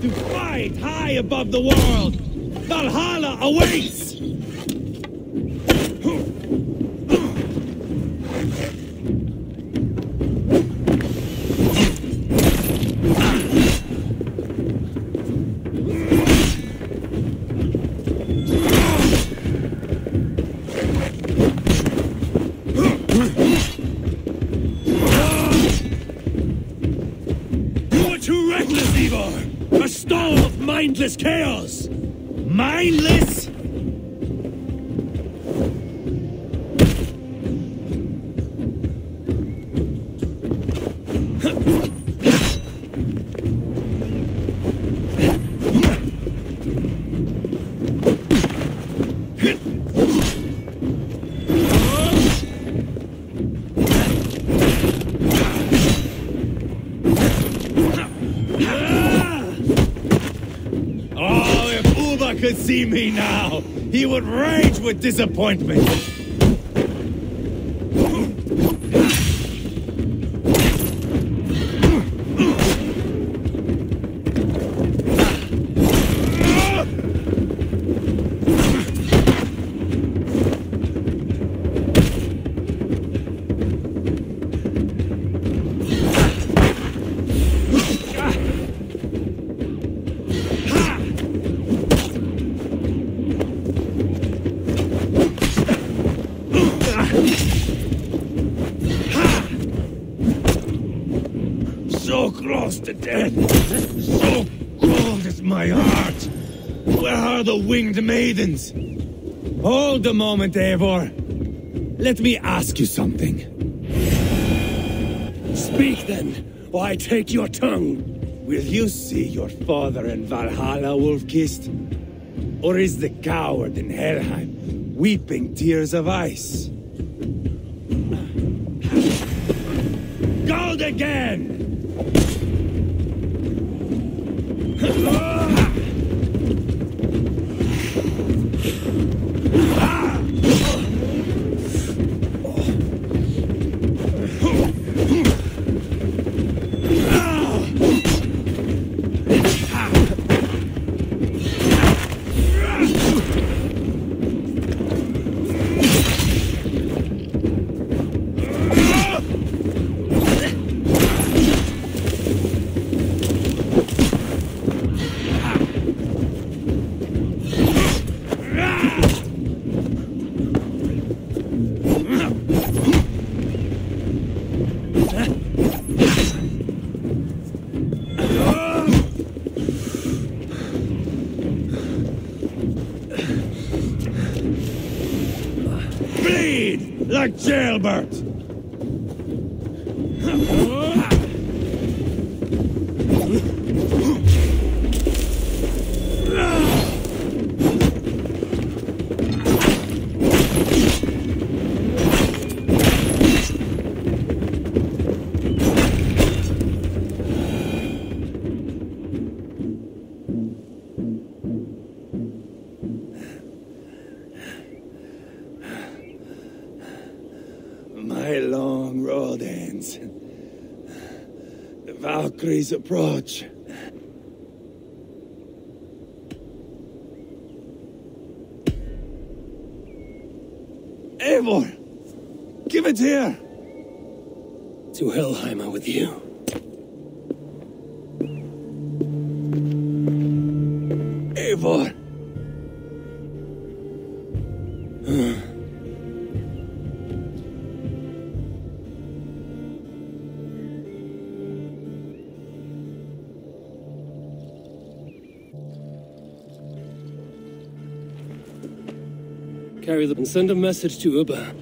To fight high above the world! Valhalla awaits! Reckless, Eivor! A stall of mindless chaos! Mindless? Could see me now, he would rage with disappointment. Close to death. So cold is my heart. Where are the winged maidens? Hold a moment, Eivor. Let me ask you something. Speak then, or I take your tongue? Will you see your father in Valhalla wolf-kissed? Or is the coward in Helheim weeping tears of ice? Gold again! Bleed like jailbird! My long road ends. The Valkyries approach. Eivor! Give it here! To Helheim with you. Eivor! Carry them and send a message to Ubba.